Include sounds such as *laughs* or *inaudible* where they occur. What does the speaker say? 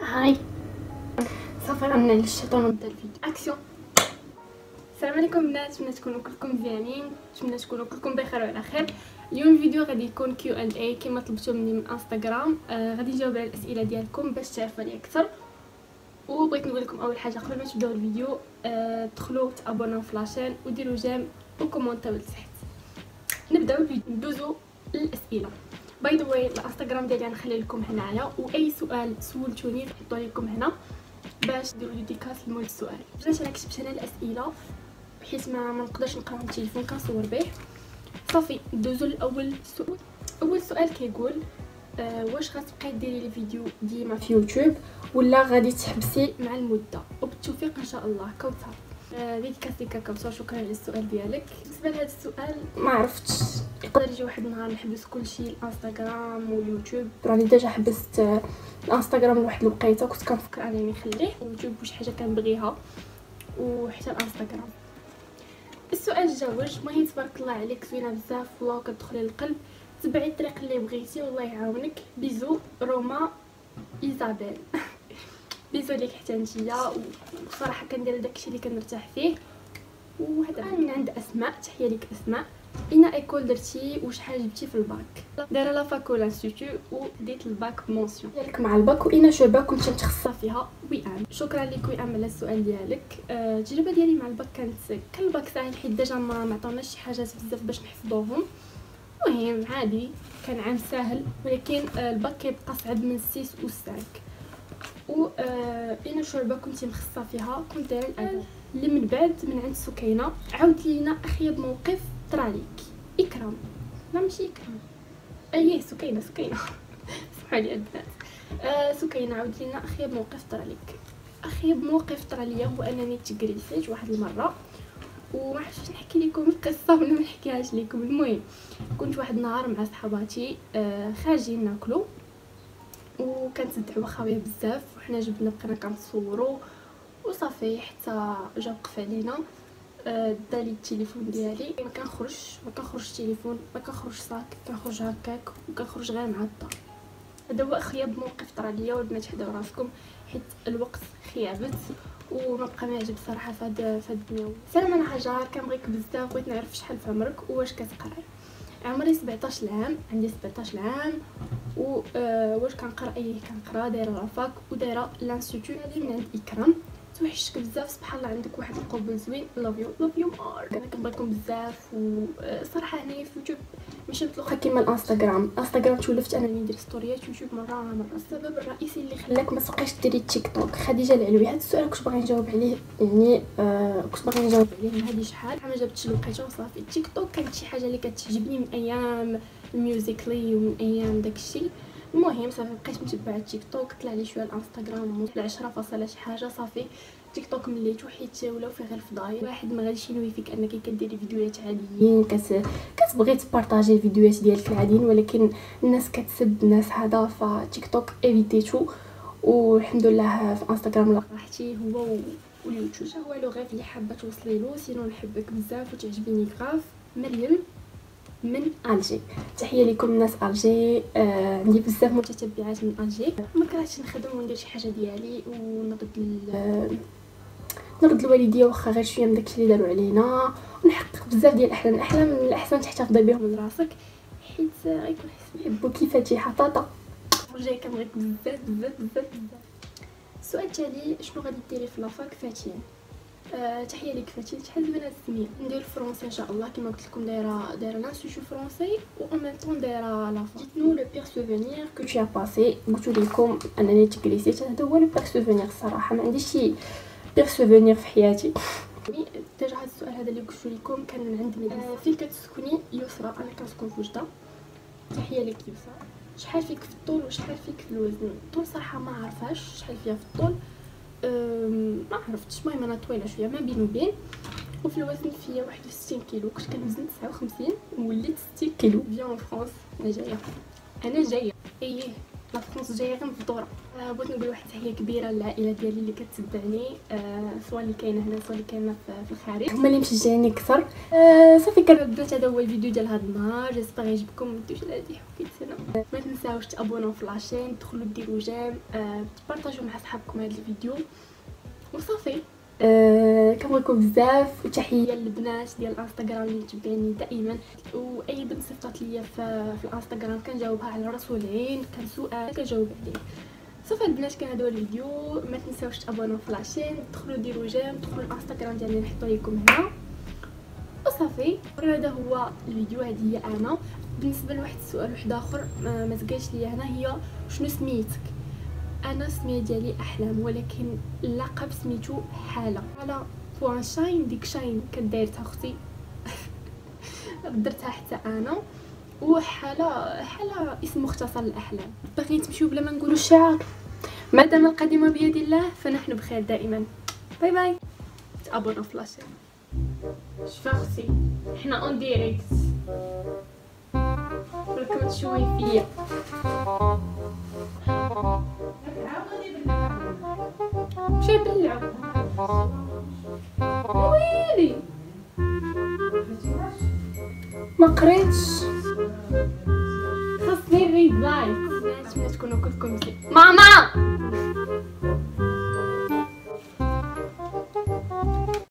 Hi صافي ونبدا الفيديو السلام عليكم بنات نتمنى تكونوا كلكم مزيانين نتمنى تكونوا كلكم بخير وعلى خير اليوم الفيديو غادي يكون Q and A كما طلبتوا مني من انستغرام آه غادي نجاوب على الاسئله ديالكم باش تعرفوا عليا أكثر وبغيت نقول لكم اول حاجة قبل ما تبداو الفيديو آه دخلوا تابوناو في la chaîne وديروا j'aime وكومونتاو لتحت نبداو ندوزو للاسئله By the way الإنستغرام ديالي غنخلي لكم هنايا وأي سؤال سولتوني نحطو لكم هنا باش ديروا dédicace لمول السؤال. بغيت أنا كتبت هنا الأسئلة بحيث ما ما نقدرش نقراهم بالتليفون كنصور به. صافي ندوزو لأول سؤال. أول سؤال كيقول آه واش غتبقاي ديري الفيديو ديما في يوتيوب ولا غادي تحبسي مع المدة؟ وبالتوفيق إن شاء الله. كوثر. dédicace ليك كوثر شكرا على السؤال ديالك؟ بالنسبة لهذا السؤال ما عرفتش. يقدر يجي واحد النهار نحبس كلشي الانستغرام واليوتيوب. راني déjà حبست آه، الانستغرام لواحد الوقيتة كنت كنفكر أنني نخليه اليوتيوب واش حاجة كنبغيها وحتى الانستغرام. السؤال الجوج المهم تبارك الله عليك زوينة بزاف والله كتدخلي للقلب. تبعي الطريق اللي بغيتي والله يعاونك. bisous روما إيزابيل. bisous ليك حتى نتيا وصراحه كندير داكشي اللي كنرتاح فيه. وهذا من عند أسماء تحية ليك أسماء. اين école درتي وشحال جبتي في الباك؟ دايرة la fac ou l'institut وديت ال bac ب mention ديالك مع الباك واين شعبه كنت متخصصه فيها. وئام شكرا لك وئام على السؤال ديالك. آه، التجربة ديالي مع الباك كانت كان الباك ساهل حيت déjà ما معطوناش شي حاجات بزاف باش نحفظوهم. المهم عادي كان عام ساهل ولكن آه، الباك كيبقى صعب من ال six وال cinq و آه، اين شعبة كنت مخصصة فيها كنت دايره اللي من بعد من عند سكينة. عاود لينا اخيب موقف طراليك إكرام. لا ماشي إكرام. إيه سكينة سكينة. *laughs* سمحوا لي البنات آه سكينة عاود لينا اخيب موقف طراليك اخيب موقف طرا ليا هو أنني تكريسيت واحد المرة. وما عرفتش نحكي لكم القصة ولا ما نحكيهاش لكم. المهم كنت واحد النهار مع صحباتي آه خارجين ناكلو. وكانت الدعوه خاويه بزاف وحنا جبنا بقينا كنصوروا وصافي حتى جا وقف علينا. آه، دالي التليفون ديالي. ما كنخرجش ما كنخرجش التليفون ما كنخرج صاك كنخرج هكاك وكنخرج غير مع الدار هذا هو خياب موقف طرا ليا والبنات حداو راسكم حيت الوقت خيابت وما بقى ما يعجب صراحة فهاد فهاد الدنيا. سلام أنا هاجر كنبغيك بزاف بغيت نعرف شحال في عمرك وواش كتقراي عمري 17 عام عندي 17 عام و آه واش كنقرأ؟ إيه كنقرأ دايرة رافاك ودايره لانستيتو عند إكرام. توحشتك بزاف. سبحان الله عندك واحد القبول زوين. love you love you مار أنا كنبغيكم بزاف وصراحه هنايا في يوتيوب ماشي مطلوقه كيما الانستغرام انستغرام تولفت انني ندير ستوريات يوتيوب مرة مرة. السبب الرئيسي اللي خلاك ما تبقايش ديري تيك توك خديجة العلوي هذا السؤال كنت باغي نجاوب عليه يعني آه كنت باغي نجاوب عليه. من هذه شحال ما جابتش الوقيته وصافي التيك توك كانت شي حاجة اللي كتعجبني من أيام الميوزيكلي ومن أيام داكشي المهم صافي بقيت متبعة تيك توك طلع لي شوية الإنستغرام طلع 10 فاصلة شي حاجة صافي. تيك توك مليتو حيت ولاو فيه غير الفضايح واحد ما غاديش ينوي فيك أنك كديري فيديوهات عاديين كت كتبغي تبارطاجي الفيديوهات ديالك العاديين ولكن الناس كتسب الناس هذا فتيك توك ايفيتيتو والحمد لله في إنستغرام راحتي هو واليوتيوب. هو le rêve اللي حابة توصلي له sinon نحبك بزاف وتعجبيني grave. مريم. من الجي تحية لكم الناس الجي آه عندي بزاف متتبعات من الجي ما كرهتش نخدم وندير شي حاجة ديالي ونرد نرد الوالديه واخا غير شوية من داكشي اللي داروا علينا. ونحقق بزاف ديال الأحلام. الأحلام من الأحسن تحتفظي بهم من راسك. حيت غيكون حس نحبوكي فاتحه طاطا رجعي كنبغيك بزاف بزاف بزاف بزاف. السؤال التالي شنو غادي ديري في la fac فاتين أه تحية لك فاتين شحال زوينه السمية. ندير français إن شاء الله. كما قلت لكم دايره دايرة l'institut français و en même temps دايرة la fac dites-nous le pire souvenir que t'as passé قلت لكم أنني تكليسيت هذا هو le pire souvenir الصراحه ما عنديش شي pire souvenir في حياتي. déjà هذا السؤال هذا اللي قلت لكم كان من عند ميديسا أه فين كتسكني؟ يسرى أنا كنسكن في وجدة. تحية لك يسرى. شحال فيك في الطول وشحال فيك في الوزن؟ الطول صراحة ما عرفاش شحال فيها في الطول؟ ما عرفتش المهم أنا طويلة شوية ما بين وبين. وفي الوزن فيا 61 كيلو كنت كنوزن 59 وليت 60 كيلو bientôt France أنا جاية. أنا جاية. إيه la France جاية غير مفضوره آه بغيت نقول واحد التحيه كبيرة للعائلة ديالي اللي كتبعني آه سواء اللي كاينة هنا سواء اللي كاينة في الخارج. هما اللي مشجعيني أكثر. آه صافي كنبدا هذا هو الفيديو ديال هذا النهار. j'espère يعجبكم. ما تدوش على دي حكيتنا ما تنساوش تابوناو في la chaîne تدخلوا ديروا j'aime. آه تبارطاجوا مع صحابكم هذا الفيديو. وصافي أه كنبغيكم بزاف وتحية للبنات ديال الانستغرام اللي تبعني دائما. وأي بنت صيفطات ليا في, في الانستغرام كنجاوبها على رأس العين كان سؤال كنجاوب عليه. صافي البنات كان هذا الفيديو. ما تنساوش تابوناو في la chaîne تدخلوا ديروا j'aime تدخلوا الانستغرام ديالي نحطو لكم هنا. وصافي هذا هو الفيديو هذه أنا. بالنسبة لواحد السؤال واحد آخر ما تقالش ليا هنا هي شنو سميتك؟ أنا سميه ديالي أحلام ولكن اللقب سميتو حالة. حالة بوان شاين ديك شاين كانت دايرتها أختي. *laughs* درتها حتى أنا. وحالة حالة اسم مختصر للاحلام باغي تمشيو بلا ما نقولوا الشعار ما دام القديم بيد الله فنحن بخير دائما. باي باي. تابونو في لاشين شفا أختي حنا اون ديريكت ولكم تشوي فيا مشي بلعو ويلي. ما قريتش. خاصني نريد لايك نتمنى تكونوا كلكم ماما!